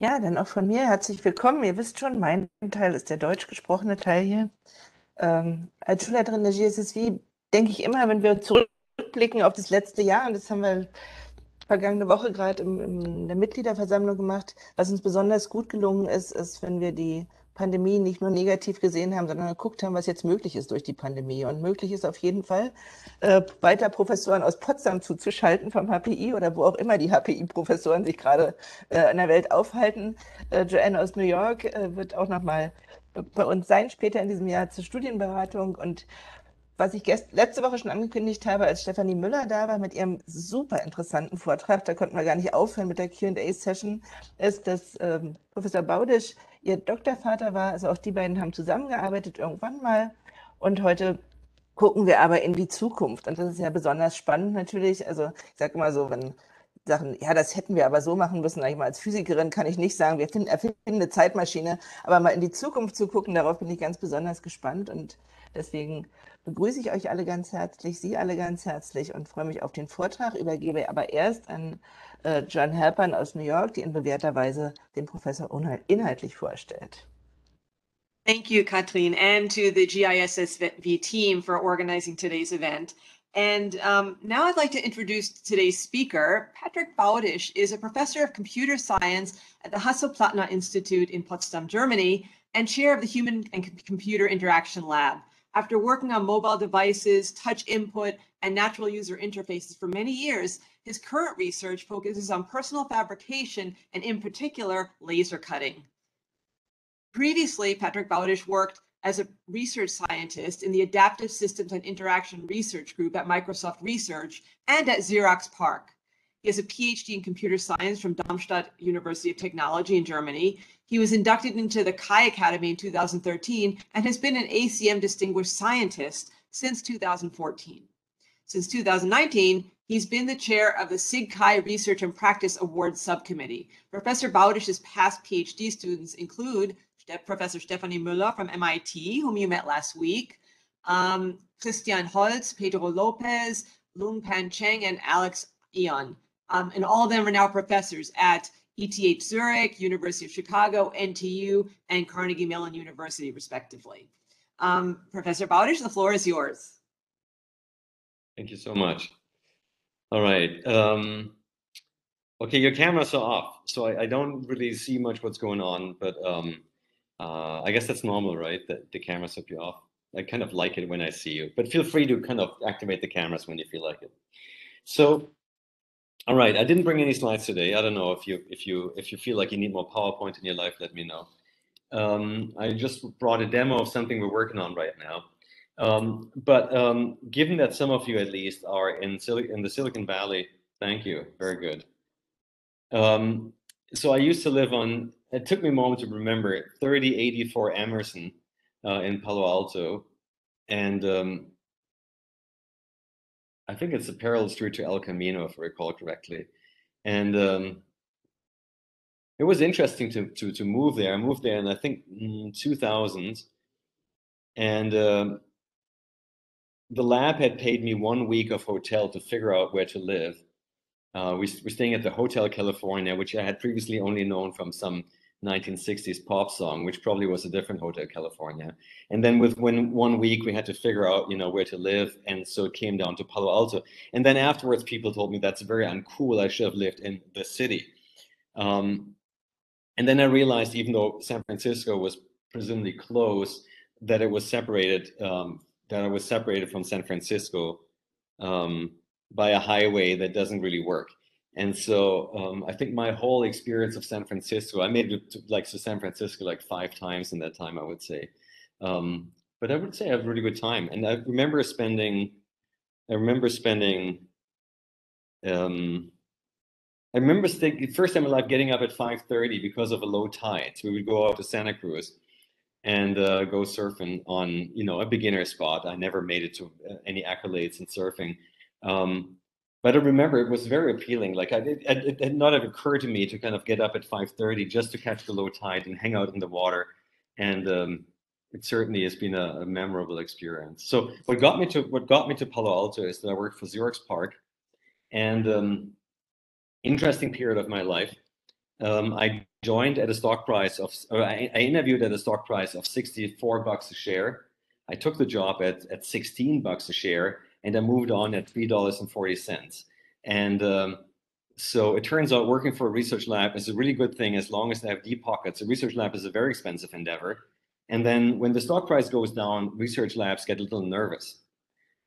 Ja, dann auch von mir herzlich willkommen. Ihr wisst schon, mein Teil ist der deutsch gesprochene Teil hier. Ähm, als Schulleiterin der GSSW denke ich immer, wenn wir zurückblicken auf das letzte Jahr, und das haben wir vergangene Woche gerade in der Mitgliederversammlung gemacht, was uns besonders gut gelungen ist, ist, wenn wir die Pandemie nicht nur negativ gesehen haben, sondern geguckt haben, was jetzt möglich ist durch die Pandemie. Und möglich ist auf jeden Fall, äh, weiter Professoren aus Potsdam zuzuschalten vom HPI oder wo auch immer die HPI-Professoren sich gerade äh, in der Welt aufhalten. Äh, Joanne aus New York äh, wird auch nochmal bei uns sein, später in diesem Jahr zur Studienberatung. Und was ich letzte Woche schon angekündigt habe, als Stefanie Müller da war mit ihrem super interessanten Vortrag, da konnten wir gar nicht aufhören mit der QA-Session, ist, dass ähm, Professor Baudisch ihr Doktorvater war. Also auch die beiden haben zusammengearbeitet irgendwann mal. Und heute gucken wir aber in die Zukunft. Und das ist ja besonders spannend natürlich. Also ich sage immer so, wenn Sachen, ja, das hätten wir aber so machen müssen. Ich mal, als Physikerin kann ich nicht sagen, wir finden, erfinden eine Zeitmaschine, aber mal in die Zukunft zu gucken, darauf bin ich ganz besonders gespannt. Und deswegen begrüße ich euch alle ganz herzlich, Sie alle ganz herzlich und freue mich auf den Vortrag, übergebe aber erst an äh, John Halpern aus New York, die in bewährter Weise den Professor inhaltlich vorstellt. Thank you, Kathleen, and to the GISSV team for organizing today's event. And um, now I'd like to introduce today's speaker. Patrick Baudisch is a professor of computer science at the Hasso-Plattner Institute in Potsdam, Germany, and chair of the Human and Computer Interaction Lab. After working on mobile devices, touch input, and natural user interfaces for many years, his current research focuses on personal fabrication and, in particular, laser cutting. Previously, Patrick Baudisch worked as a research scientist in the Adaptive Systems and Interaction Research Group at Microsoft Research and at Xerox PARC. He has a PhD in computer science from Darmstadt University of Technology in Germany. He was inducted into the CHI Academy in 2013 and has been an ACM Distinguished Scientist since 2014. Since 2019, he's been the chair of the SIGCHI Research and Practice Awards Subcommittee. Professor Baudisch's past PhD students include Professor Stephanie Müller from MIT, whom you met last week, um, Christian Holz, Pedro Lopes, Lung Pan Cheng, and Alex Ion. Um, and all of them are now professors at ETH Zurich, University of Chicago, NTU, and Carnegie Mellon University, respectively. Um, Professor Baudisch, the floor is yours. Thank you so much. All right. Um, okay, your cameras are off, so I, I, don't really see much what's going on, but um, uh, I guess that's normal, right? That the cameras be off. I kind of like it when I see you, but feel free to kind of activate the cameras when you feel like it. So all right, I didn't bring any slides today. I don't know if you if you if you feel like you need more PowerPoint in your life, let me know. Um, I just brought a demo of something we're working on right now. Um, but um, given that some of you at least are in, Sil in the Silicon Valley, thank you, very good. Um, so I used to live on, it took me a moment to remember it, 3084 Emerson uh, in Palo Alto. And um, I think it's a parallel street to El Camino, if I recall correctly. And um, it was interesting to, to, to move there. I moved there in, I think, 2000. And um, the lab had paid me one week of hotel to figure out where to live. Uh, we were staying at the Hotel California, which I had previously only known from some 1960s pop song, which probably was a different Hotel California. And then with when one week we had to figure out, you know, where to live. And so it came down to Palo Alto. And then afterwards, people told me that's very uncool. I should have lived in the city. Um, and then I realized, even though San Francisco was presumably close, that it was separated, um, that I was separated from San Francisco um, by a highway that doesn't really work. And so um, I think my whole experience of San Francisco, I made it to, like to San Francisco like five times in that time, I would say. Um, but I would say I had a really good time. And I remember spending, I remember spending, um, I remember the first time in life getting up at 5.30 because of a low tide. So we would go out to Santa Cruz and uh, go surfing on, you know, a beginner spot. I never made it to uh, any accolades in surfing. Um, but I remember it was very appealing. Like I, it, it had not occurred to me to kind of get up at 5:30 just to catch the low tide and hang out in the water, and um, it certainly has been a, a, memorable experience. So what got me to what got me to Palo Alto is that I worked for Xerox PARC, and um, interesting period of my life. Um, I joined at a stock price of, I, I interviewed at a stock price of 64 bucks a share. I took the job at, at 16 bucks a share and I moved on at $3.40. And um, so it turns out working for a research lab is a really good thing as long as they have deep pockets. A research lab is a very expensive endeavor. And then when the stock price goes down, research labs get a little nervous.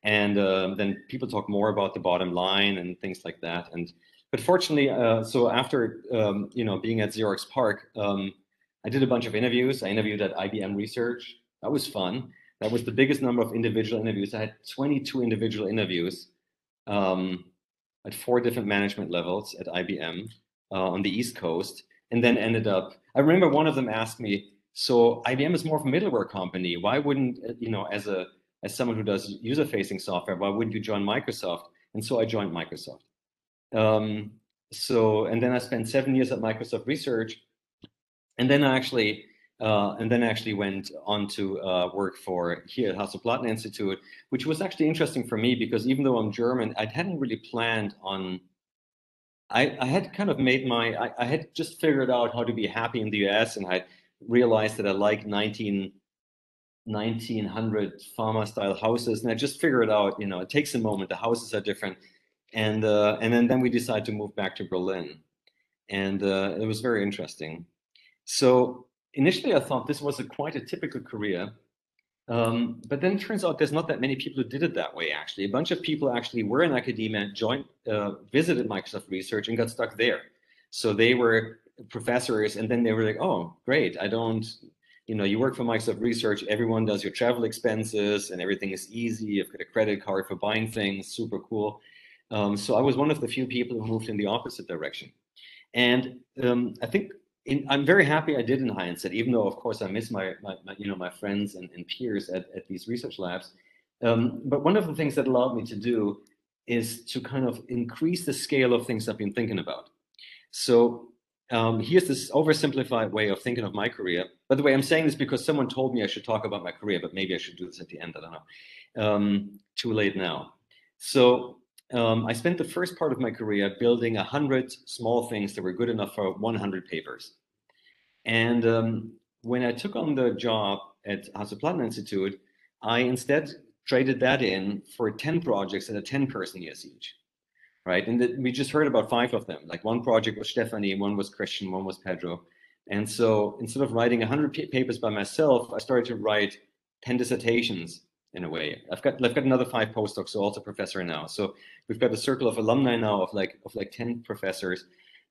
And uh, then people talk more about the bottom line and things like that. And but fortunately, uh, so after um, you know being at Xerox PARC, um, I did a bunch of interviews. I interviewed at IBM Research. That was fun. That was the biggest number of individual interviews. I had 22 individual interviews um, at four different management levels at IBM uh, on the East Coast, and then ended up. I remember one of them asked me, "So IBM is more of a middleware company. Why wouldn't uh, you know, as a as someone who does user-facing software, why wouldn't you join Microsoft?" And so I joined Microsoft. Um, so, and then I spent seven years at Microsoft Research, and then I actually, uh, and then actually went on to uh, work for here at Hasso-Plattner Institute, which was actually interesting for me because even though I'm German, I hadn't really planned on. I, I had kind of made my, I, I had just figured out how to be happy in the US, and I realized that I like 19, 1900 farmer style houses, and I just figured out, you know, it takes a moment. The houses are different and uh, and then then we decided to move back to Berlin, and uh, it was very interesting. So initially, I thought this was a quite a typical career, um, but then it turns out there's not that many people who did it that way. Actually, a bunch of people actually were in academia, joined, uh, visited Microsoft Research, and got stuck there. So they were professors, and then they were like, "Oh, great! I don't." You know, you work for Microsoft Research, everyone does your travel expenses and everything is easy. You've got a credit card for buying things, super cool. Um, so I was one of the few people who moved in the opposite direction. And um, I think in, I'm very happy I did in hindsight, even though, of course, I miss my, my, my you know, my friends and, and peers at, at these research labs. Um, but one of the things that allowed me to do is to kind of increase the scale of things I've been thinking about. So um, here's this oversimplified way of thinking of my career. By the way, I'm saying this because someone told me I should talk about my career, but maybe I should do this at the end. I don't know. Um, too late now. So um, I spent the first part of my career building a hundred small things that were good enough for 100 papers. And um, when I took on the job at Hasso-Plattner Institute, I instead traded that in for 10 projects at a 10 person years each. Right. And the, we just heard about five of them. Like one project was Stephanie, one was Christian, one was Pedro. And so instead of writing 100 papers by myself, I started to write 10 dissertations in a way. I've got I've got another five postdocs, so also professor now. So we've got a circle of alumni now of like of like 10 professors.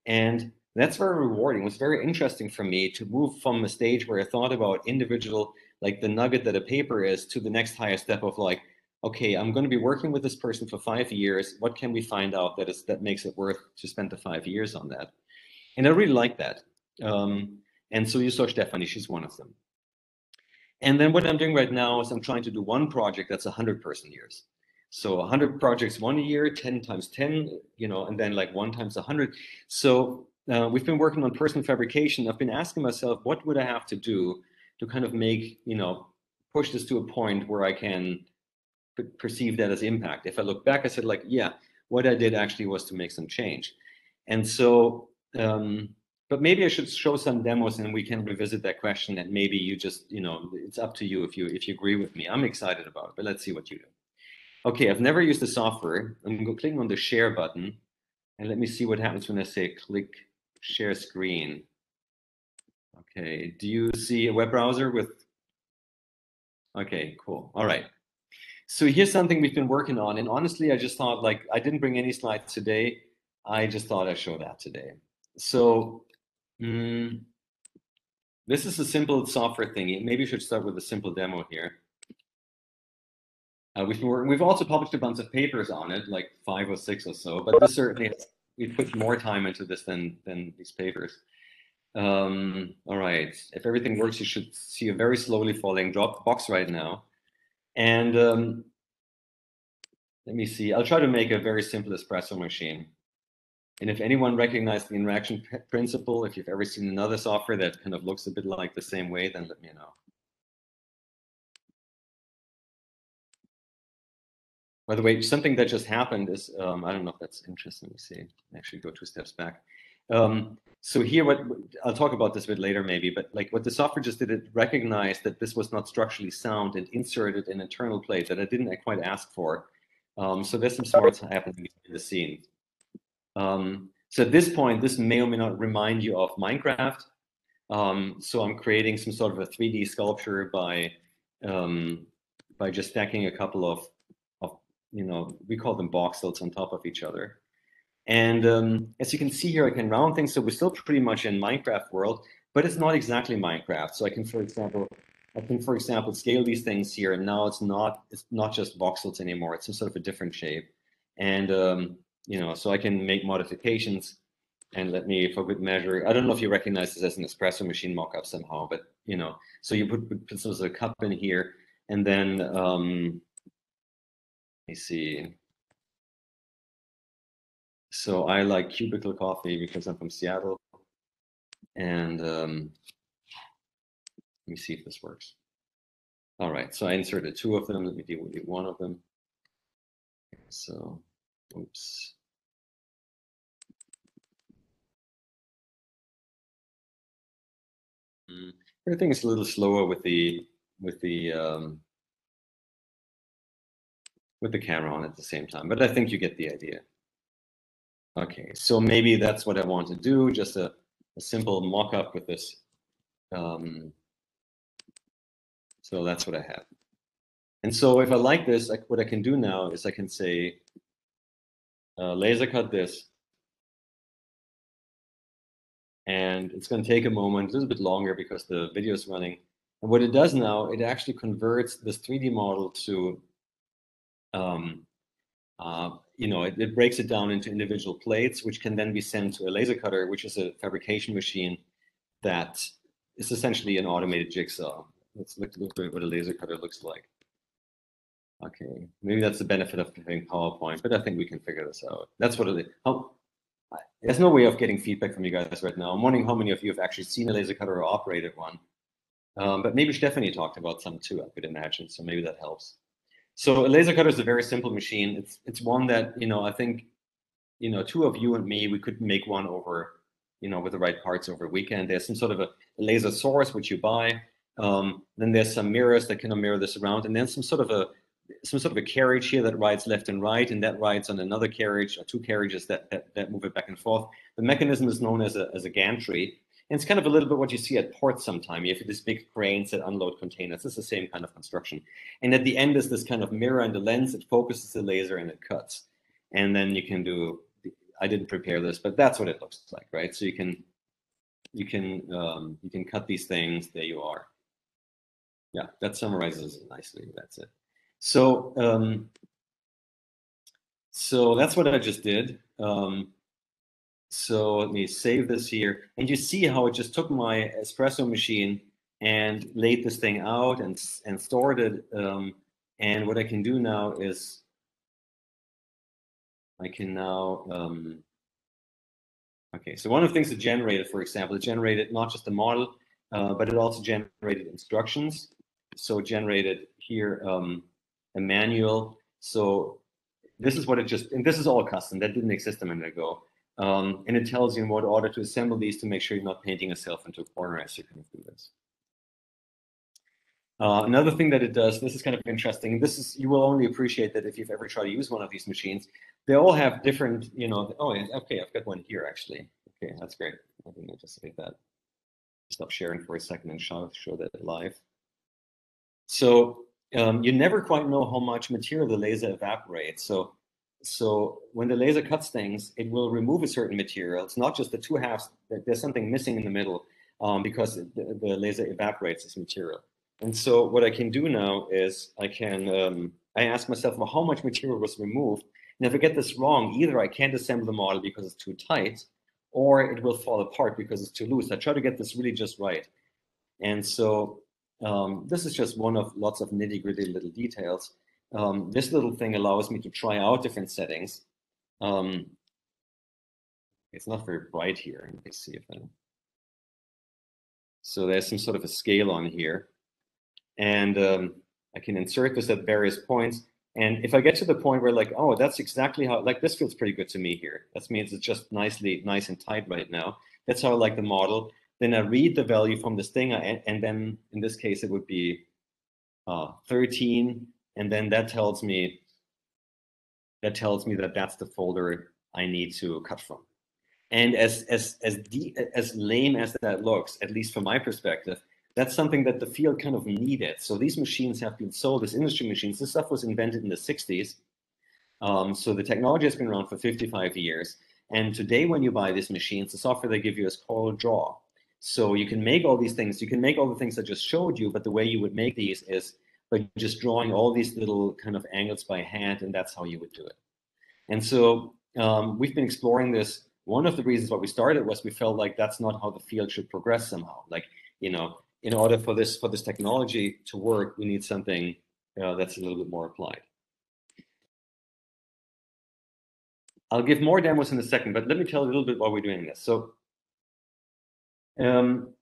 And that's very rewarding. It was very interesting for me to move from a stage where I thought about individual, like the nugget that a paper is, to the next highest step of like, okay, I'm going to be working with this person for five years. What can we find out that is that makes it worth to spend the five years on that? And I really like that. Um, and so you saw Stephanie, she's one of them. And then what I'm doing right now is I'm trying to do one project that's 100 person years. So 100 projects one year, 10 times 10, you know, and then like one times 100. So uh, we've been working on person fabrication. I've been asking myself, what would I have to do to kind of make, you know, push this to a point where I can perceive that as impact. If I look back, I said like, yeah, what I did actually was to make some change. And so um, but maybe I should show some demos and we can revisit that question and maybe you just, you know, it's up to you if you if you agree with me. I'm excited about it, but let's see what you do. Okay, I've never used the software. I'm going to click on the share button and let me see what happens when I say click share screen. Okay, do you see a web browser with, okay, cool. All right. So here's something we've been working on. And honestly, I just thought like, I didn't bring any slides today. I just thought I'd show that today. So Mm, this is a simple software thingy. Maybe you should start with a simple demo here. Uh, we've, we've also published a bunch of papers on it, like five or six or so, but this certainly, we put more time into this than, than these papers. Um, all right, if everything works, you should see a very slowly falling drop box right now. And um, let me see, I'll try to make a very simple espresso machine. And if anyone recognized the interaction principle, if you've ever seen another software that kind of looks a bit like the same way, then let me know. By the way, something that just happened is, um, I don't know if that's interesting. Let me see, actually go two steps back. Um, so here, what I'll talk about this a bit later, maybe, but like what the software just did, it recognized that this was not structurally sound and inserted an internal plate that I didn't quite ask for. Um, so there's some smarts happening in the scene. Um, so at this point, this may or may not remind you of Minecraft. Um, so I'm creating some sort of a 3D sculpture by um, by just stacking a couple of, of, you know, we call them voxels on top of each other. And um, as you can see here, I can round things. So we're still pretty much in Minecraft world, but it's not exactly Minecraft. So I can, for example, I can, for example, scale these things here, and now it's not it's not just voxels anymore. It's some sort of a different shape, and um, you know, so I can make modifications. And let me, for good measure, I don't know if you recognize this as an espresso machine mock-up somehow, but you know, so you put, put some sort of cup in here, and then um, me see. So I like cubicle coffee because I'm from Seattle. And um, let me see if this works. All right, so I inserted two of them. Let me deal with one of them. So, oops. Mm, everything is a little slower with the with the um, with the camera on at the same time, but I think you get the idea. Okay, so maybe that's what I want to do, just a, a simple mock-up with this. Um, so that's what I have. And so if I like this, what I can do now is I can say, uh, laser cut this. And it's going to take a moment, a little bit longer because the video is running. And what it does now, it actually converts this 3D model to, um, uh, you know, it, it, breaks it down into individual plates, which can then be sent to a laser cutter, which is a fabrication machine that is essentially an automated jigsaw. Let's look, look at what a laser cutter looks like. Okay, maybe that's the benefit of having PowerPoint, but I think we can figure this out. That's what it is. How, there's no way of getting feedback from you guys right now. I'm wondering how many of you have actually seen a laser cutter or operated one. Um, but maybe Stephanie talked about some too, I could imagine. So maybe that helps. So a laser cutter is a very simple machine. It's it's one that you know I think you know two of you and me we could make one over you know with the right parts over a weekend. There's some sort of a laser source which you buy. Um, then there's some mirrors that kind of mirror this around, and then some sort of a some sort of a carriage here that rides left and right, and that rides on another carriage or two carriages that, that, that move it back and forth. The mechanism is known as a, as a gantry, and it's kind of a little bit what you see at ports sometime. You have these big cranes that unload containers. It's the same kind of construction. And at the end is this kind of mirror and the lens. It focuses the laser and it cuts. And then you can do, I didn't prepare this, but that's what it looks like, right? So you can, you can, um, you can cut these things. There you are. Yeah, that summarizes it nicely. That's it. So, um, so that's what I just did. Um, so let me save this here. And you see how it just took my espresso machine and laid this thing out and, and stored it. Um, and what I can do now is I can now, um, okay, so one of the things it generated, for example, it generated not just a model, uh, but it also generated instructions. So it generated here um, a manual. So this is what it just, and this is all custom, that didn't exist a minute ago. Um, and it tells you in what order to assemble these to make sure you're not painting yourself into a corner as you of do this. Uh, another thing that it does, this is kind of interesting. This is you will only appreciate that if you've ever tried to use one of these machines. They all have different, you know. Oh, okay, I've got one here actually. Okay, that's great. I didn't anticipate that. Stop sharing for a second and show show that live. So um, you never quite know how much material the laser evaporates. So so when the laser cuts things, it will remove a certain material. It's not just the two halves, there's something missing in the middle um, because the, the, laser evaporates this material. And so what I can do now is I can, um, I ask myself, well, how much material was removed? And if I get this wrong, either I can't assemble the model because it's too tight, or it will fall apart because it's too loose. I try to get this really just right. And so um, this is just one of lots of nitty gritty little details um, this little thing allows me to try out different settings. Um, it's not very bright here. Let me see if I... So there's some sort of a scale on here. And um, I can insert this at various points. And if I get to the point where like, oh, that's exactly how like this feels pretty good to me here. That means it's just nicely nice and tight right now. That's how I like the model. Then I read the value from this thing, and, and then in this case it would be uh, 13, and then that tells me that tells me that that's the folder I need to cut from. And as as as de- as lame as that looks, at least from my perspective, that's something that the field kind of needed. So these machines have been sold as industry machines. This stuff was invented in the 60s. Um, so the technology has been around for 55 years. And today, when you buy these machines, the software they give you is called Draw. So you can make all these things. You can make all the things I just showed you, but the way you would make these is by just drawing all these little kind of angles by hand, and that's how you would do it. And so um, we've been exploring this. One of the reasons why we started was we felt like that's not how the field should progress somehow. Like, you know, in order for this for this technology to work, we need something uh, that's a little bit more applied. I'll give more demos in a second, but let me tell you a little bit why we're doing this. So um,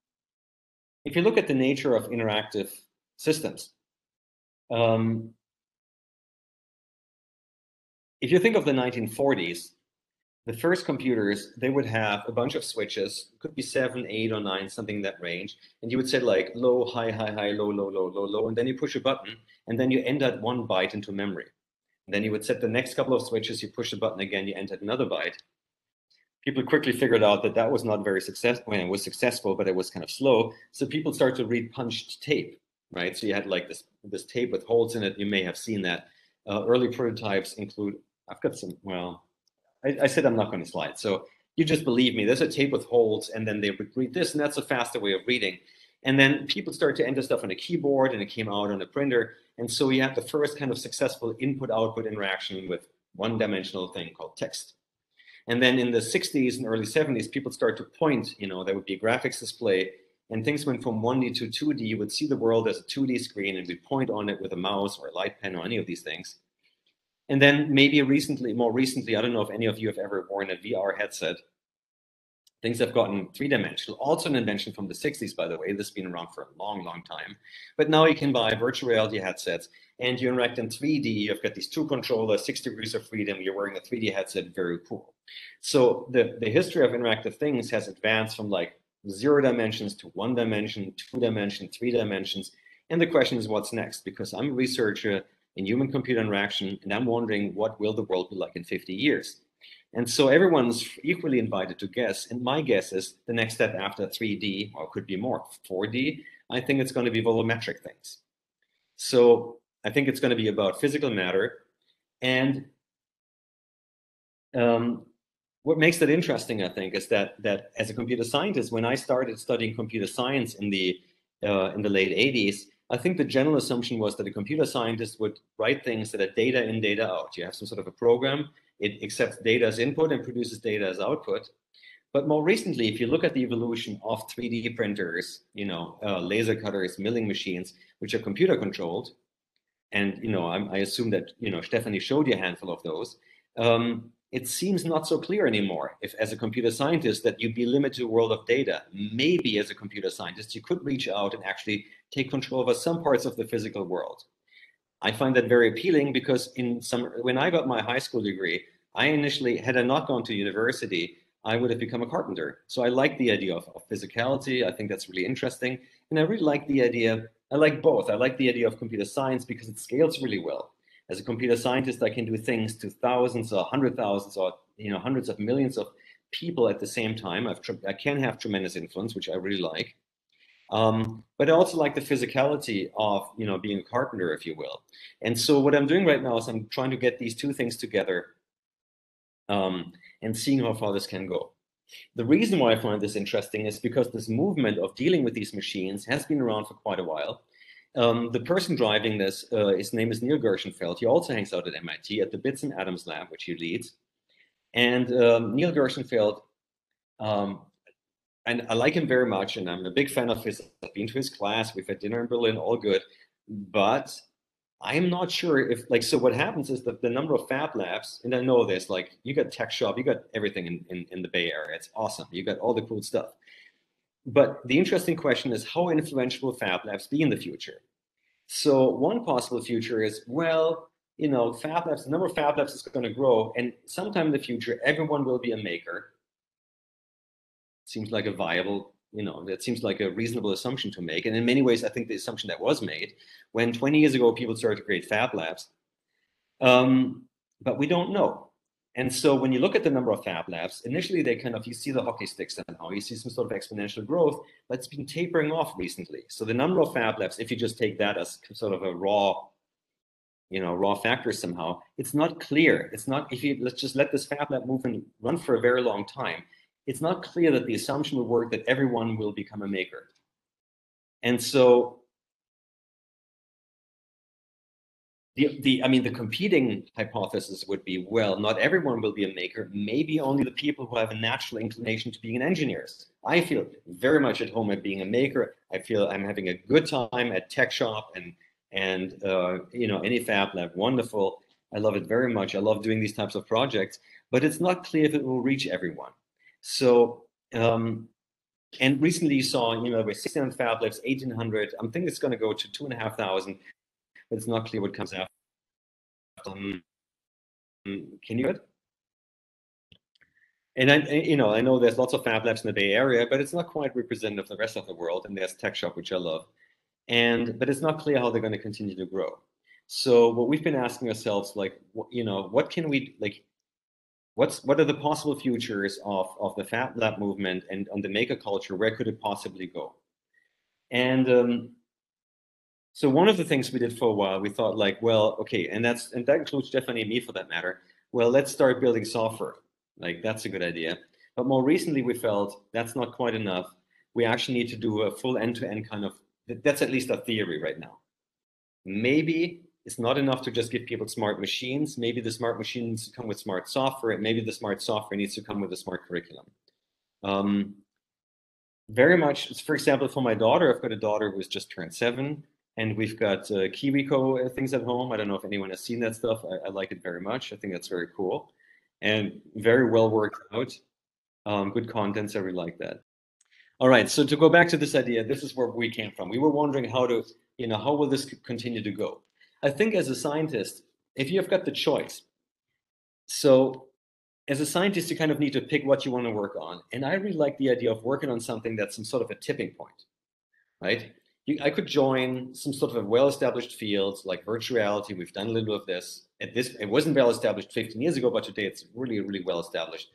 if you look at the nature of interactive systems, um, if you think of the 1940s, the first computers, they would have a bunch of switches, could be seven, eight, or nine, something in that range. And you would say like low, high, high, high, low, low, low, low, low. And then you push a button, and then you enter one byte into memory. And then you would set the next couple of switches, you push the button again, you entered another byte. People quickly figured out that that was not very successful. Well, it was successful, but it was kind of slow. So people started to read punched tape, right? So you had like this, this tape with holes in it. You may have seen that. Uh, early prototypes include, I've got some, well, I, I said I'm not going to slide. So you just believe me. There's a tape with holes, and then they would read this, and that's a faster way of reading. And then people started to enter stuff on a keyboard, and it came out on a printer. And so we had the first kind of successful input-output interaction with one-dimensional thing called text. And then in the 60s and early 70s, people started to point. You know, there would be a graphics display, and things went from 1D to 2D. You would see the world as a 2D screen, and we'd point on it with a mouse or a light pen or any of these things. And then maybe recently, more recently, I don't know if any of you have ever worn a VR headset. Things have gotten three dimensional. Also an invention from the 60s, by the way. This has been around for a long, long time. But now you can buy virtual reality headsets and you interact in 3D. You've got these two controllers, six degrees of freedom. You're wearing a 3D headset. Very cool. So the, the history of interactive things has advanced from like zero dimensions to one dimension, two dimension, three dimensions. And the question is, what's next? Because I'm a researcher in human computer interaction, and I'm wondering what will the world be like in 50 years. And so everyone's equally invited to guess. And my guess is the next step after 3D, or could be more, 4D, I think it's going to be volumetric things. So I think it's going to be about physical matter. And um, what makes that interesting, I think, is that that as a computer scientist, when I started studying computer science in the uh, in the late 80s, I think the general assumption was that a computer scientist would write things that are data in, data out. You have some sort of a program, it accepts data as input and produces data as output. But more recently, if you look at the evolution of 3D printers, you know, uh, laser cutters, milling machines, which are computer controlled, and you know, I, I assume that you know Stephanie showed you a handful of those. Um, it seems not so clear anymore. If as a computer scientist that you'd be limited to a world of data maybe as a computer scientist you could reach out and actually take control over some parts of the physical world. I find that very appealing because in some when i got my high school degree i initially had i not gone to university i would have become a carpenter. So i like the idea of, of physicality. I think that's really interesting. And i really like the idea i like both. I like the idea of computer science because it scales really well as a computer scientist, I can do things to thousands or hundred thousands or you know hundreds of millions of people at the same time. I've I can have tremendous influence, which I really like. Um, but I also like the physicality of you know being a carpenter, if you will. And so what I'm doing right now is I'm trying to get these two things together um, and seeing how far this can go. The reason why I find this interesting is because this movement of dealing with these machines has been around for quite a while. Um, the person driving this, uh, his name is Neil Gershenfeld. He also hangs out at MIT at the Bits and Atoms lab, which he leads. And um, Neil Gershenfeld, um, and I like him very much, and I'm a big fan of his. I've been to his class. We've had dinner in Berlin, all good. But I'm not sure if, like, so what happens is that the number of fab labs, and I know this, like, you got tech shop, you got everything in, in, in the Bay Area. It's awesome. You got all the cool stuff. But the interesting question is how influential will Fab Labs be in the future? So one possible future is, well, you know, Fab Labs, the number of Fab Labs is going to grow, and sometime in the future, everyone will be a maker. Seems like a viable, you know, that seems like a reasonable assumption to make. And in many ways, I think the assumption that was made when 20 years ago people started to create Fab Labs. Um, but we don't know. And so when you look at the number of Fab Labs, initially they kind of, you see the hockey stick somehow, you see some sort of exponential growth, it's been tapering off recently. So the number of Fab Labs, if you just take that as sort of a raw you know, raw factor somehow, it's not clear. It's not, if you, let's just let this Fab Lab movement run for a very long time, it's not clear that the assumption will work that everyone will become a maker. And so the, the I mean, the competing hypothesis would be, well, not everyone will be a maker, maybe only the people who have a natural inclination to being an engineers. I feel very much at home at being a maker. I feel I'm having a good time at tech shop and and uh, you know any fab lab wonderful i love it very much i love doing these types of projects but it's not clear if it will reach everyone so um, and recently you saw you know with 1600 fab labs 1800 i'm thinking it's going to go to two and a half thousand it's not clear what comes after um, can you and I, you know, I know there's lots of fab labs in the Bay Area, but it's not quite representative of the rest of the world. And there's Tech Shop, which I love and but it's not clear how they're going to continue to grow. So what we've been asking ourselves, like, you know, what can we like? What's what are the possible futures of of the Fab Lab movement and on the maker culture? Where could it possibly go? And um, so one of the things we did for a while, we thought like, well, okay, and that's and that includes Stephanie and me for that matter. Well, let's start building software. Like that's a good idea. But more recently, we felt that's not quite enough. We actually need to do a full end-to-end kind of that's at least a theory right now. Maybe it's not enough to just give people smart machines. Maybe the smart machine needs to come with smart software. Maybe the smart software needs to come with a smart curriculum. Um, very much, for example, for my daughter, I've got a daughter who's just turned seven, and we've got uh, KiwiCo uh, things at home. I don't know if anyone has seen that stuff. I, I, like it very much. I think that's very cool and very well worked out. Um, good content, so we like that. All right, so to go back to this idea, this is where we came from. We were wondering how to, you know, how will this continue to go? I think as a scientist, if you've got the choice, so as a scientist, you kind of need to pick what you want to work on. And I really like the idea of working on something that's some sort of a tipping point, right? You, I could join some sort of a well-established field like virtual reality. We've done a little of this. At this, it wasn't well-established 15 years ago, but today it's really, really well-established.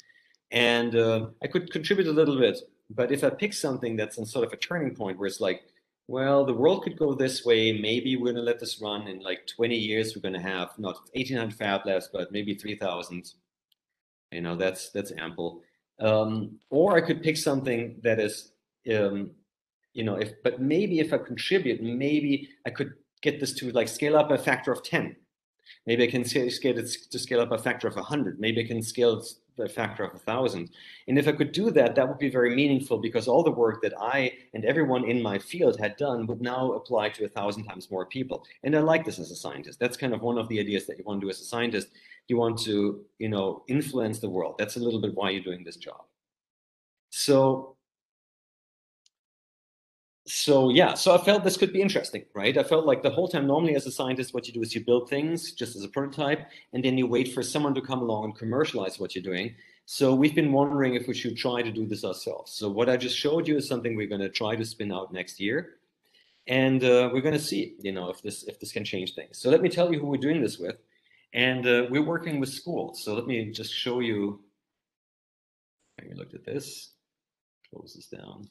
And uh, I could contribute a little bit but if I pick something that's in sort of a turning point where it's like, well, the world could go this way. Maybe we're going to let this run in like 20 years. We're going to have not 1,800 fab labs, but maybe 3,000. You know, that's that's ample. Um, or I could pick something that is, um, you know, if but maybe if I contribute, maybe I could get this to like scale up a factor of 10. Maybe I can scale, it to scale up a factor of 100. Maybe I can scale a factor of a thousand. And if I could do that, that would be very meaningful because all the work that I and everyone in my field had done would now apply to a thousand times more people. And I like this as a scientist. That's kind of one of the ideas that you want to do as a scientist. You want to, you know, influence the world. That's a little bit why you're doing this job. So so yeah, so I felt this could be interesting, right? I felt like the whole time, normally as a scientist, what you do is you build things just as a prototype, and then you wait for someone to come along and commercialize what you're doing. So we've been wondering if we should try to do this ourselves. So what I just showed you is something we're going to try to spin out next year, and uh, we're going to see, you know, if this if this can change things. So let me tell you who we're doing this with, and uh, we're working with schools. So let me just show you. Let me look at this. Close this down.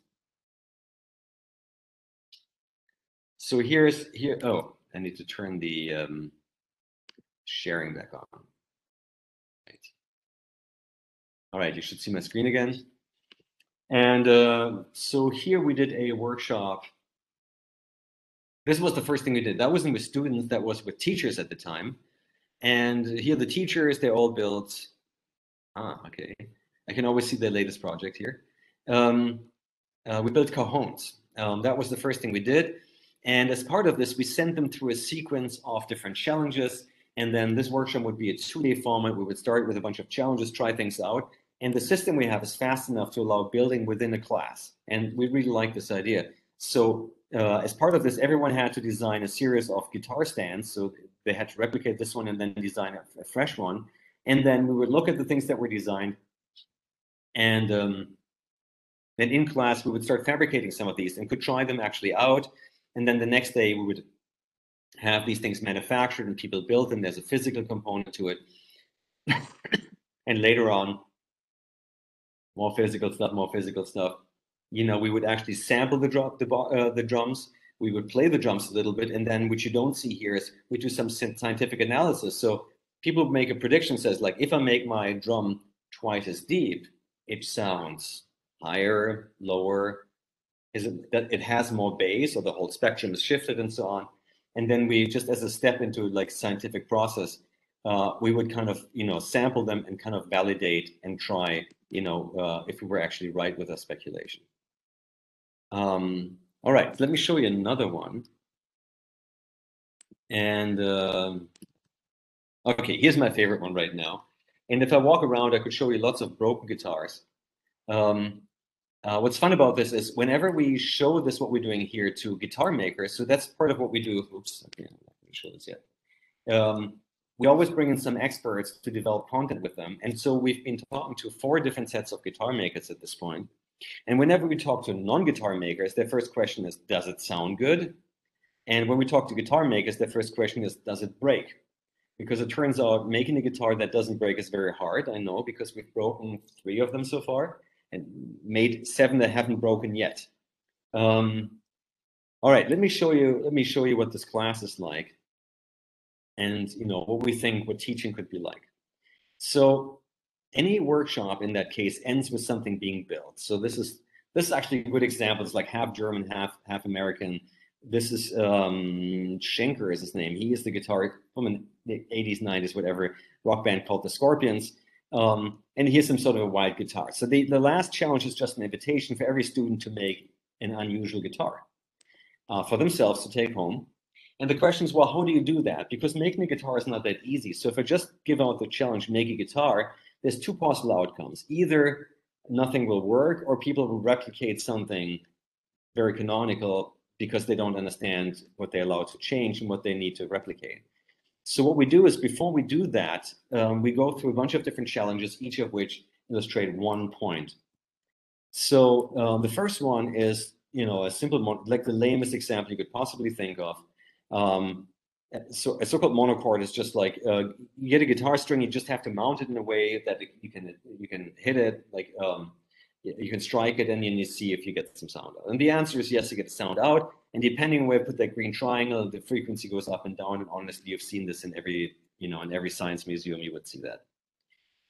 So here's here. Oh, I need to turn the um, sharing back on. Right. All right, you should see my screen again. And uh, so here we did a workshop. This was the first thing we did. That wasn't with students, that was with teachers at the time. And here the teachers, they all built, ah, okay. I can always see the latest project here. Um, uh, we built cajones. Um, that was the first thing we did. And as part of this, we sent them through a sequence of different challenges. And then this workshop would be a two-day format. We would start with a bunch of challenges, try things out. And the system we have is fast enough to allow building within a class. And we really like this idea. So uh, as part of this, everyone had to design a series of guitar stands. So they had to replicate this one and then design a, a fresh one. And then we would look at the things that were designed, and um, then in class we would start fabricating some of these and could try them actually out. And then the next day we would have these things manufactured and people built them. There's a physical component to it. and later on, more physical stuff, more physical stuff. You know, we would actually sample the drum, the, uh, the drums. We would play the drums a little bit, and then what you don't see here is we do some scientific analysis. So people make a prediction says like, if I make my drum twice as deep, it sounds higher, lower. Is it that it has more bass, or the whole spectrum is shifted, and so on. And then we just as a step into like scientific process, uh, we would kind of you know sample them and kind of validate and try you know, uh, if we were actually right with our speculation. Um, all right, let me show you another one. And uh, okay, here's my favorite one right now. And if I walk around, I could show you lots of broken guitars. Um, uh, what's fun about this is whenever we show this, what we're doing here to guitar makers, so that's part of what we do. Oops, I can't show this yet. Um, we always bring in some experts to develop content with them. And so we've been talking to four different sets of guitar makers at this point. And whenever we talk to non-guitar makers, their first question is, does it sound good? And when we talk to guitar makers, their first question is, does it break? Because it turns out making a guitar that doesn't break is very hard. I know because we've broken three of them so far and made seven that haven't broken yet. Um, all right, let me show you. Let me show you what this class is like and you know what we think what teaching could be like. So any workshop in that case ends with something being built. So this is this is actually a good example. It's like half German, half half American. This is um, Schenker is his name. He is the guitar from the 80s, 90s, whatever rock band called the Scorpions. Um, and he has some sort of a wide guitar. So the, the last challenge is just an invitation for every student to make an unusual guitar uh, for themselves to take home. And the question is, well, how do you do that? Because making a guitar is not that easy. So if I just give out the challenge, make a guitar, there's two possible outcomes. Either nothing will work or people will replicate something very canonical because they don't understand what they're allowed to change and what they need to replicate. So what we do is before we do that, um, we go through a bunch of different challenges, each of which illustrate one point. So uh, the first one is, you know, a simple, like the lamest example you could possibly think of. Um, so a so-called monochord is just like uh, you get a guitar string, you just have to mount it in a way that you can you can hit it like um, you can strike it and then you see if you get some sound out. And the answer is yes, you get sound out. And depending on where you put that green triangle, the frequency goes up and down. And honestly, you've seen this in every you know in every science museum, you would see that.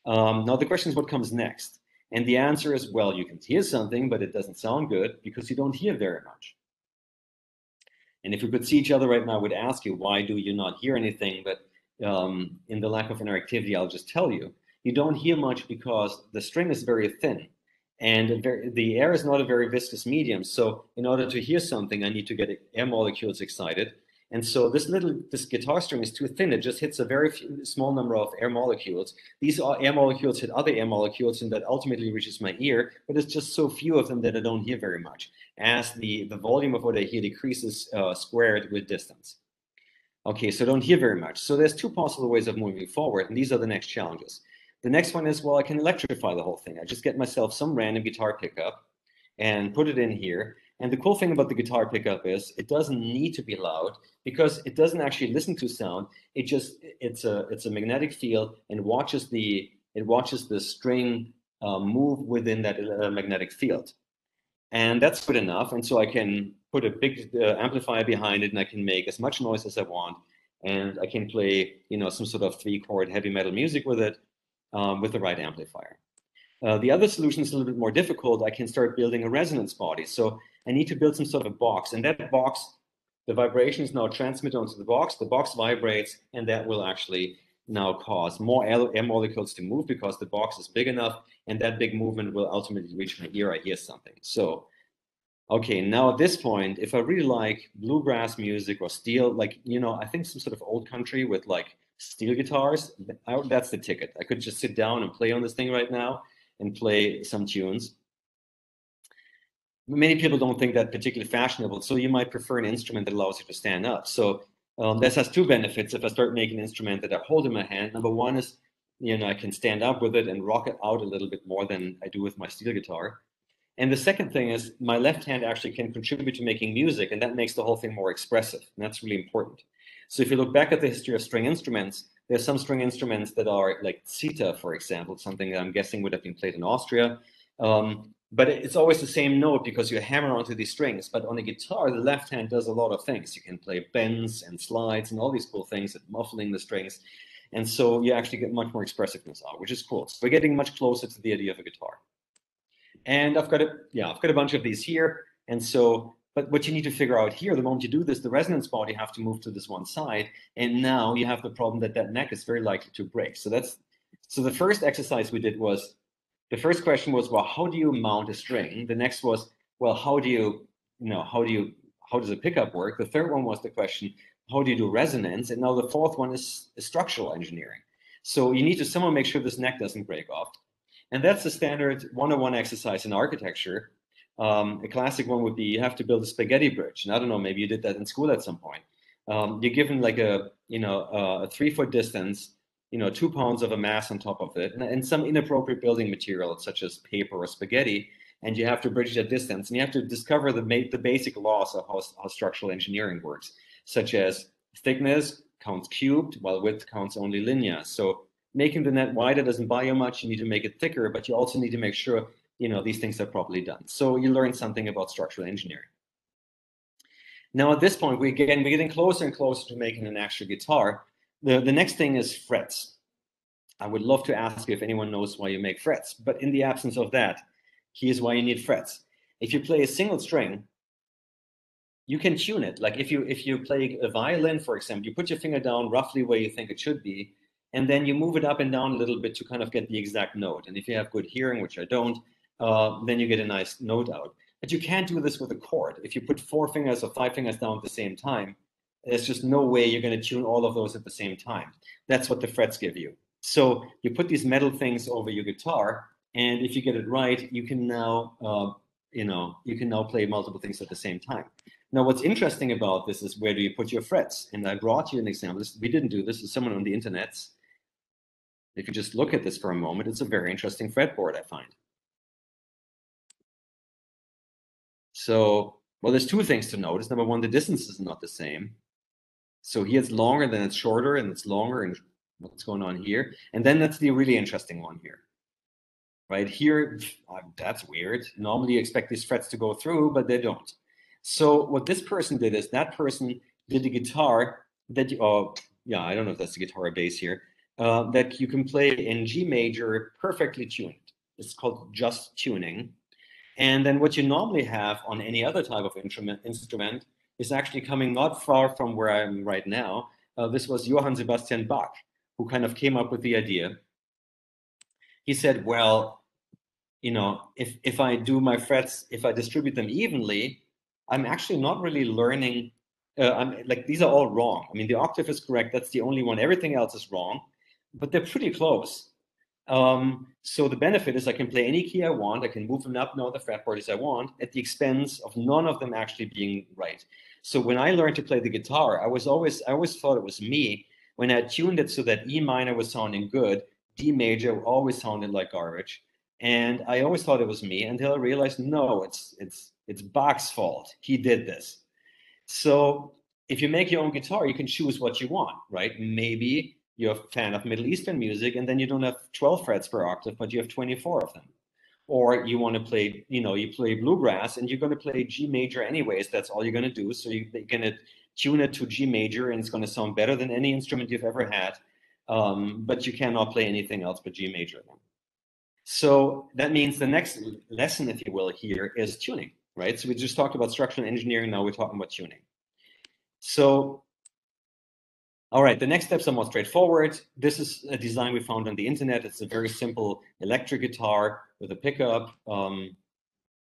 Um, now the question is what comes next. And the answer is, well, you can hear something, but it doesn't sound good because you don't hear very much. And if we could see each other right now, I would ask you, why do you not hear anything? But um, in the lack of interactivity, I'll just tell you, you don't hear much because the string is very thin and the air is not a very viscous medium. So in order to hear something, I need to get air molecules excited. And so this little, this guitar string is too thin. It just hits a very few, small number of air molecules. These air molecules hit other air molecules and that ultimately reaches my ear, but it's just so few of them that I don't hear very much as the, the volume of what I hear decreases uh, squared with distance. Okay, so don't hear very much. So there's two possible ways of moving forward, and these are the next challenges. The next one is, well, I can electrify the whole thing. I just get myself some random guitar pickup and put it in here, and the cool thing about the guitar pickup is it doesn't need to be loud because it doesn't actually listen to sound. It just it's a it's a magnetic field and watches the it watches the string uh, move within that uh, magnetic field, and that's good enough. And so I can put a big uh, amplifier behind it, and I can make as much noise as I want, and I can play you know some sort of three chord heavy metal music with it um, with the right amplifier. Uh, the other solution is a little bit more difficult. I can start building a resonance body. So I need to build some sort of a box. And that box, the vibration is now transmitted onto the box. The box vibrates, and that will actually now cause more air molecules to move because the box is big enough, and that big movement will ultimately reach my ear. I hear something. So, okay, now at this point, if I really like bluegrass music or steel, like, you know, I think some sort of old country with like steel guitars, that's the ticket. I could just sit down and play on this thing right now and play some tunes many people don't think that particularly fashionable. So you might prefer an instrument that allows you to stand up. So Um, this has two benefits if I start making an instrument that I hold in my hand. Number one is, you know, I can stand up with it and rock it out a little bit more than I do with my steel guitar. And the second thing is my left hand actually can contribute to making music, and that makes the whole thing more expressive. And that's really important. So if you look back at the history of string instruments, there's some string instruments that are like zither, for example, something that I'm guessing would have been played in Austria. Um, but it's always the same note because you hammer onto these strings. But on a guitar, the left hand does a lot of things. You can play bends and slides and all these cool things, and muffling the strings. And so you actually get much more expressiveness out, which is cool. So we're getting much closer to the idea of a guitar. And I've got a yeah, I've got a bunch of these here. And so, but what you need to figure out here, the moment you do this, the resonance body have to move to this one side. And now you have the problem that that neck is very likely to break. So that's so the first exercise we did was the first question was, well, how do you mount a string? The next was, well, how do you, you know, how do you, how does a pickup work? The third one was the question, how do you do resonance? And now the fourth one is, is structural engineering. So you need to somehow make sure this neck doesn't break off. And that's the standard one-on-one oh exercise in architecture. Um, a classic one would be you have to build a spaghetti bridge. And I don't know, maybe you did that in school at some point. Um, you're given like a, you know, a three foot distance you know, two pounds of a mass on top of it, and, and some inappropriate building material such as paper or spaghetti, and you have to bridge that distance, and you have to discover the the basic laws of how, how structural engineering works, such as thickness counts cubed, while width counts only linear. So making the net wider doesn't buy you much. You need to make it thicker, but you also need to make sure you know these things are properly done. So you learn something about structural engineering. Now at this point, we again we're getting closer and closer to making an actual guitar. The, the next thing is frets. I would love to ask you if anyone knows why you make frets, but in the absence of that, here's why you need frets. If you play a single string, you can tune it. Like if you if you play a violin, for example, you put your finger down roughly where you think it should be, and then you move it up and down a little bit to kind of get the exact note. And if you have good hearing, which I don't, uh, then you get a nice note out. But you can't do this with a chord. If you put four fingers or five fingers down at the same time, there's just no way you're going to tune all of those at the same time. That's what the frets give you. So you put these metal things over your guitar, and if you get it right, you can now, uh, you know, you can now play multiple things at the same time. Now, what's interesting about this is where do you put your frets? And I brought you an example. We didn't do this. Is someone on the internet. If you just look at this for a moment, it's a very interesting fretboard, I find. So, well, there's two things to notice. Number one, the distance is not the same. So here it's longer, then it's shorter, and it's longer, and what's going on here? And then that's the really interesting one here. Right here, that's weird. Normally you expect these frets to go through, but they don't. So what this person did is that person did the guitar that oh, yeah, I don't know if that's the guitar or bass here, uh, that you can play in G major perfectly tuned. It's called just tuning. And then what you normally have on any other type of instrument, instrument is actually coming not far from where I am right now. Uh, this was Johann Sebastian Bach, who kind of came up with the idea. He said, well, you know, if, if I do my frets, if I distribute them evenly, I'm actually not really learning. Uh, I'm like, these are all wrong. I mean, the octave is correct. That's the only one. Everything else is wrong, but they're pretty close. Um, so the benefit is I can play any key I want. I can move them up and down the fretboard as I want at the expense of none of them actually being right. So when I learned to play the guitar, I was always I always thought it was me. When I tuned it so that E minor was sounding good, D major always sounded like garbage, and I always thought it was me until I realized no, it's it's it's Bach's fault. He did this. So if you make your own guitar, you can choose what you want, right? Maybe you're a fan of Middle Eastern music, and then you don't have 12 frets per octave, but you have 24 of them or you want to play, you know, you play bluegrass and you're going to play G major anyways. That's all you're going to do. So you, are going to tune it to G major and it's going to sound better than any instrument you've ever had. Um, but you cannot play anything else but G major. So that means the next lesson, if you will, here is tuning, right? So we just talked about structural engineering. Now we're talking about tuning. So all right, the next steps are more straightforward. This is a design we found on the internet. It's a very simple electric guitar with a pickup, um,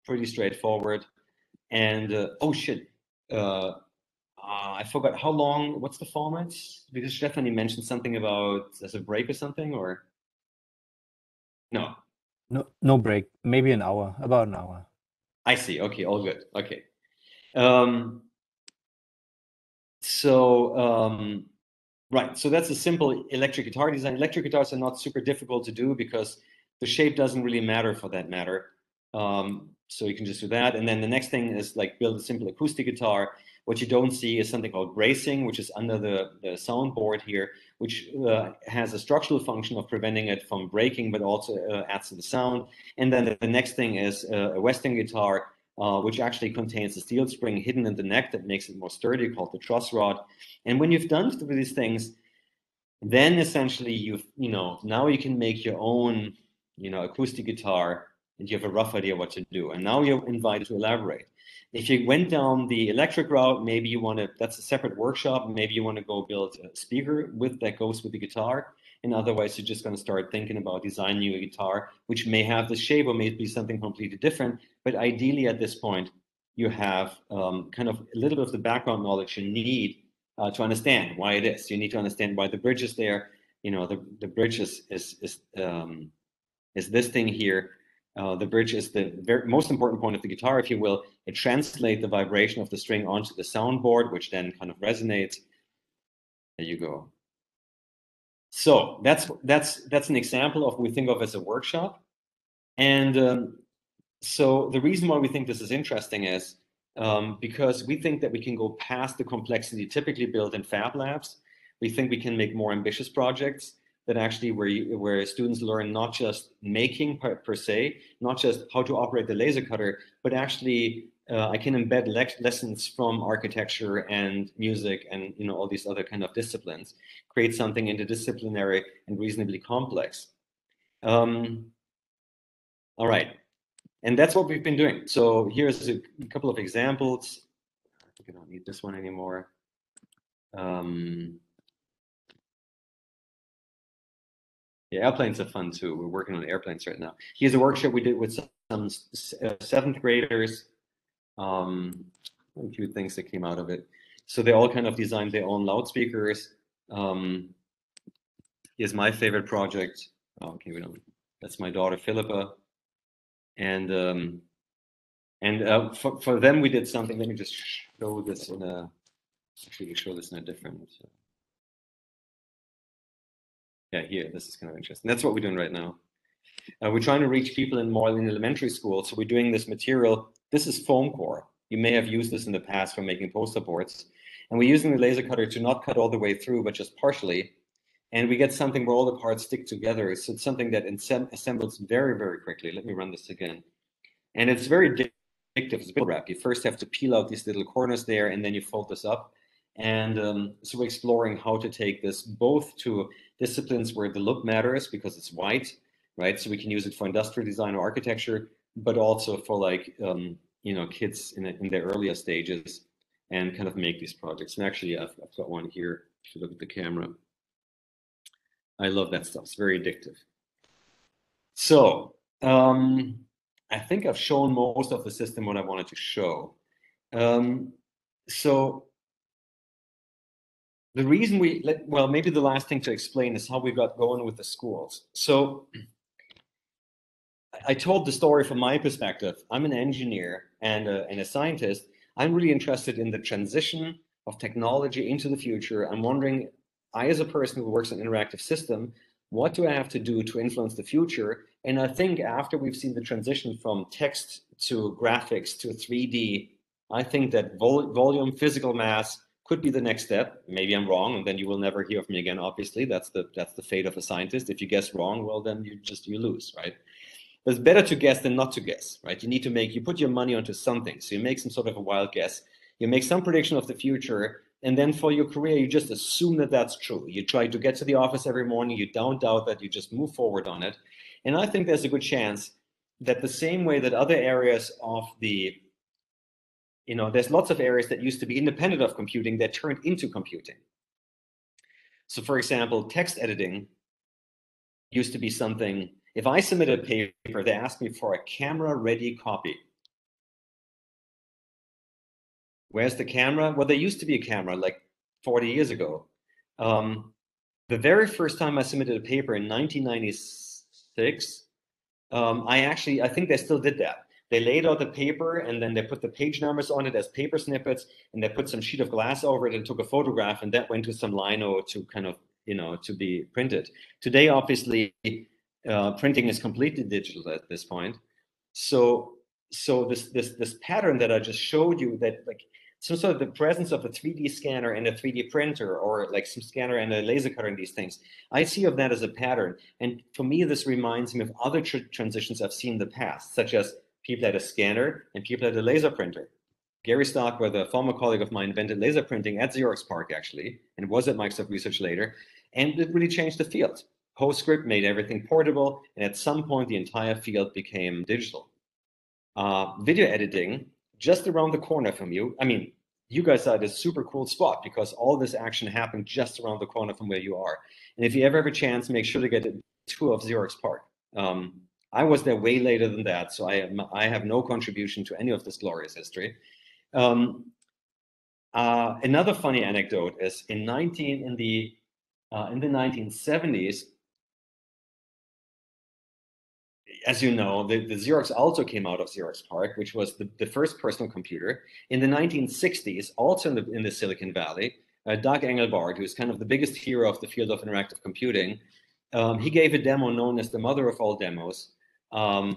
pretty straightforward. And uh, oh shit, uh, uh, I forgot how long. What's the format? Because Stephanie mentioned something about as a break or something, or no? No, no break. Maybe an hour. About an hour. I see. Okay, all good. Okay. Um, so um, right, so that's a simple electric guitar design. Electric guitars are not super difficult to do because the shape doesn't really matter for that matter. Um, so you can just do that. And then the next thing is like build a simple acoustic guitar. What you don't see is something called bracing, which is under the, the soundboard here, which uh, has a structural function of preventing it from breaking, but also uh, adds to the sound. And then the next thing is uh, a Western guitar, uh, which actually contains a steel spring hidden in the neck that makes it more sturdy, called the truss rod. And when you've done these things, then essentially you've, you know, now you can make your own, you know, acoustic guitar and you have a rough idea what to do. And now you're invited to elaborate. If you went down the electric route, maybe you want to, that's a separate workshop. Maybe you want to go build a speaker with that goes with the guitar. And otherwise, you're just going to start thinking about designing a guitar, which may have the shape or may be something completely different. But ideally, at this point, you have um, kind of a little bit of the background knowledge you need uh, to understand why it is. You need to understand why the bridge is there. You know, the, the bridge is, is, is, um, is this thing here uh, the bridge is the very, most important point of the guitar, if you will. It translates the vibration of the string onto the soundboard, which then kind of resonates. There you go. So that's that's that's an example of what we think of as a workshop. And um, so the reason why we think this is interesting is um, because we think that we can go past the complexity typically built in fab labs. We think we can make more ambitious projects that actually where you, where students learn not just making per, per, se, not just how to operate the laser cutter, but actually uh, I can embed le lessons from architecture and music and you know all these other kind of disciplines, create something interdisciplinary and reasonably complex. Um, all right, and that's what we've been doing. So here's a couple of examples. I don't need this one anymore. Um, Yeah, airplanes are fun too. We're working on airplanes right now. Here's a workshop we did with some uh, seventh graders. Um, a few things that came out of it. So they all kind of designed their own loudspeakers. Um, my favorite project. Oh, okay, we don't. That's my daughter Philippa, and um, and uh, for for them we did something. Let me just show this in a. Actually, show this in a different. Uh, yeah, here, this is kind of interesting. That's what we're doing right now. Uh, we're trying to reach people in more elementary school. So we're doing this material. This is foam core. You may have used this in the past for making poster boards. And we're using the laser cutter to not cut all the way through, but just partially. And we get something where all the parts stick together. So it's something that assembles very, very quickly. Let me run this again. And it's very addictive. It's a wrap. You first have to peel out these little corners there, and then you fold this up. And um, so we're exploring how to take this both to disciplines where the look matters because it's white, right? So we can use it for industrial design or architecture, but also for like, um, you know, kids in, in their earlier stages and kind of make these projects. And actually, I've, I've got one here. If you look at the camera, I love that stuff. It's very addictive. So um, I think I've shown most of the system what I wanted to show. Um, so the reason we well maybe the last thing to explain is how we got going with the schools so i told the story from my perspective i'm an engineer and a, and a scientist i'm really interested in the transition of technology into the future i'm wondering i as a person who works in interactive system what do i have to do to influence the future and i think after we've seen the transition from text to graphics to 3d i think that vol volume physical mass could be the next step. Maybe I'm wrong, and then you will never hear of me again. Obviously, that's the that's the fate of a scientist. If you guess wrong, well, then you just you lose, right? But it's better to guess than not to guess, right? You need to make you put your money onto something. So you make some sort of a wild guess. You make some prediction of the future, and then for your career, you just assume that that's true. You try to get to the office every morning. You don't doubt that. You just move forward on it. And I think there's a good chance that the same way that other areas of the you know, there's lots of areas that used to be independent of computing that turned into computing. So for example, text editing used to be something, if I submit a paper, they ask me for a camera ready copy. Where's the camera? Well, there used to be a camera like 40 years ago. Um, the very first time I submitted a paper in 1996, um, I actually, I think they still did that they laid out the paper and then they put the page numbers on it as paper snippets and they put some sheet of glass over it and took a photograph and that went to some lino to kind of you know to be printed today obviously uh, printing is completely digital at this point so so this this this pattern that i just showed you that like some sort of the presence of a 3d scanner and a 3d printer or like some scanner and a laser cutter and these things i see of that as a pattern and for me this reminds me of other tr transitions i've seen in the past such as people had a scanner and people had a laser printer. Gary Starkweather, a former colleague of mine, invented laser printing at Xerox PARC, actually, and was at Microsoft Research later, and it really changed the field. PostScript made everything portable, and at some point the entire field became digital. Uh, video editing, just around the corner from you. I mean, you guys are at a super cool spot because all this action happened just around the corner from where you are. And if you ever have a chance, make sure to get a tour of Xerox PARC. Um, I was there way later than that, so I am, I have no contribution to any of this glorious history. Um, uh, another funny anecdote is in 19 in the uh, in the 1970s. As you know, the, the Xerox Alto came out of Xerox PARC, which was the, the first personal computer. In the 1960s, also in the, in the Silicon Valley, uh, Doug Engelbart, who's kind of the biggest hero of the field of interactive computing, um, he gave a demo known as the mother of all demos, um,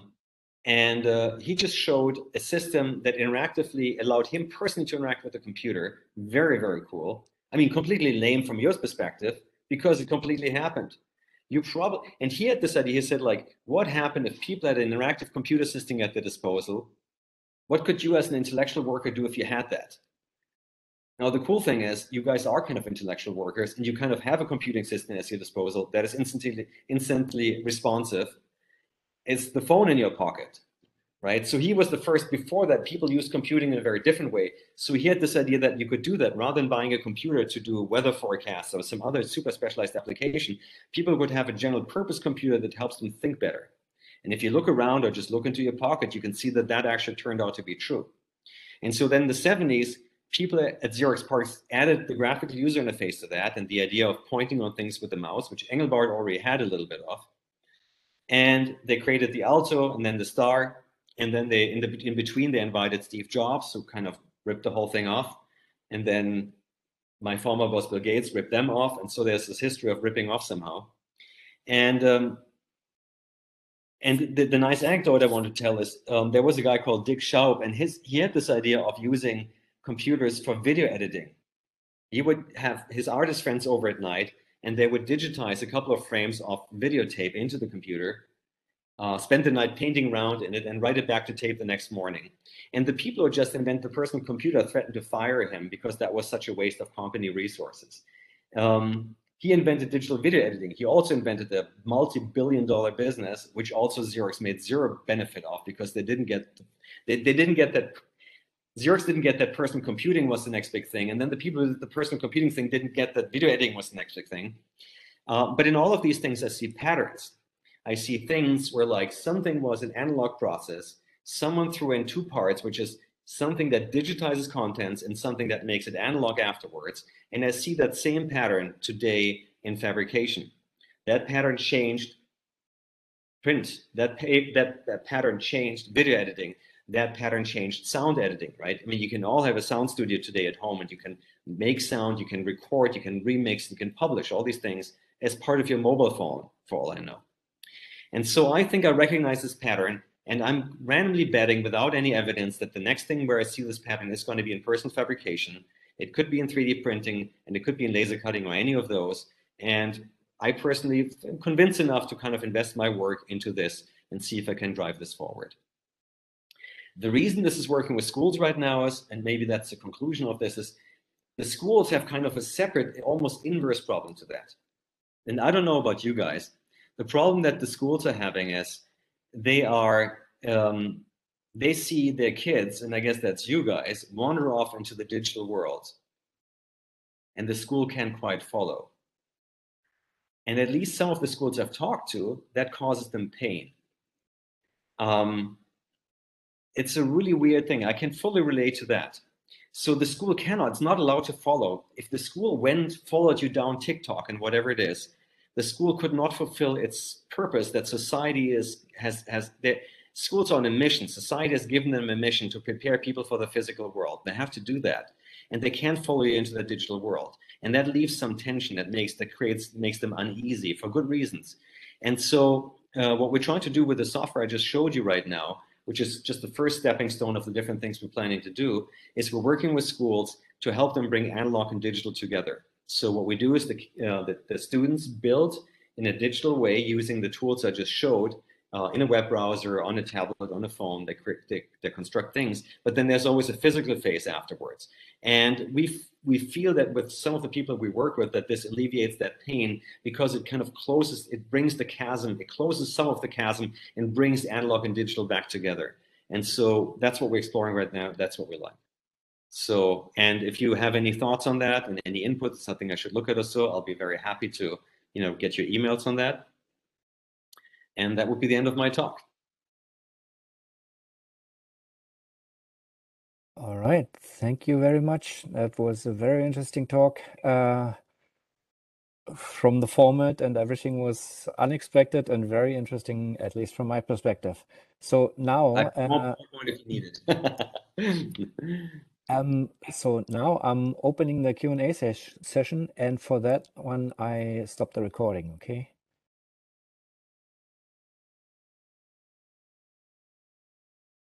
and uh, he just showed a system that interactively allowed him personally to interact with the computer. Very, very cool. I mean, completely lame from your perspective because it completely happened. You probably, and he had this idea. He said, like, what happened if people had an interactive computer system at their disposal? What could you, as an intellectual worker, do if you had that? Now, the cool thing is, you guys are kind of intellectual workers, and you kind of have a computing system at your disposal that is instantly, instantly responsive it's the phone in your pocket, right? So he was the first before that people used computing in a very different way. So he had this idea that you could do that rather than buying a computer to do a weather forecast or some other super specialized application, people would have a general purpose computer that helps them think better. And if you look around or just look into your pocket, you can see that that actually turned out to be true. And so then the 70s, people at Xerox PARC added the graphical user interface to that and the idea of pointing on things with the mouse, which Engelbart already had a little bit of and they created the alto and then the star and then they in the in between they invited steve jobs who kind of ripped the whole thing off. And then my former boss bill gates ripped them off. And so there's this history of ripping off somehow. And um, and the, the nice anecdote i want to tell is um, there was a guy called dick shoup and his he had this idea of using computers for video editing. He would have his artist friends over at night and they would digitize a couple of frames of videotape into the computer, uh, spend the night painting around in it, and write it back to tape the next morning. And the people who just invented the personal computer threatened to fire him because that was such a waste of company resources. Um, he invented digital video editing. He also invented a multi-billion dollar business, which also Xerox made zero benefit of because they didn't get they, they didn't get that Xerox didn't get that personal computing was the next big thing. And then the people the personal computing thing didn't get that video editing was the next big thing. Uh, but in all of these things, I see patterns. I see things where like something was an analog process. Someone threw in two parts, which is something that digitizes contents and something that makes it analog afterwards. And I see that same pattern today in fabrication. That pattern changed print. That, that, that pattern changed video editing that pattern changed sound editing, right? I mean, you can all have a sound studio today at home and you can make sound, you can record, you can remix, you can publish all these things as part of your mobile phone, for all I know. And so I think I recognize this pattern and I'm randomly betting without any evidence that the next thing where I see this pattern is going to be in personal fabrication. It could be in 3D printing and it could be in laser cutting or any of those. And I personally am convinced enough to kind of invest my work into this and see if I can drive this forward. The reason this is working with schools right now is, and maybe that's the conclusion of this, is the schools have kind of a separate, almost inverse problem to that. And I don't know about you guys. The problem that the schools are having is they are um, they see their kids, and I guess that's you guys, wander off into the digital world, and the school can't quite follow. And at least some of the schools I've talked to, that causes them pain. Um, it's a really weird thing. I can fully relate to that. So the school cannot, it's not allowed to follow. If the school went, followed you down TikTok and whatever it is, the school could not fulfill its purpose that society is has has that schools are on a mission. Society has given them a mission to prepare people for the physical world. They have to do that, and they can't follow you into the digital world, and that leaves some tension that makes that creates makes them uneasy for good reasons. And so, uh, what we're trying to do with the software I just showed you right now, which is just the first stepping stone of the different things we're planning to do, is we're working with schools to help them bring analog and digital together. So what we do is the, uh, the, the students build in a digital way using the tools I just showed uh, in a web browser, on a tablet, on a phone, they, they, they construct things, but then there's always a physical phase afterwards. And we we feel that with some of the people we work with, that this alleviates that pain because it kind of closes, it brings the chasm, it closes some of the chasm and brings analog and digital back together. And so that's what we're exploring right now. That's what we like. So, and if you have any thoughts on that and any input, something I should look at or so, I'll be very happy to, you know, get your emails on that. And that would be the end of my talk. All right. Thank you very much. That was a very interesting talk. Uh, from the format and everything was unexpected and very interesting, at least from my perspective. So now, uh, um, so now I'm opening the Q and A ses session, and for that one, I stop the recording. Okay.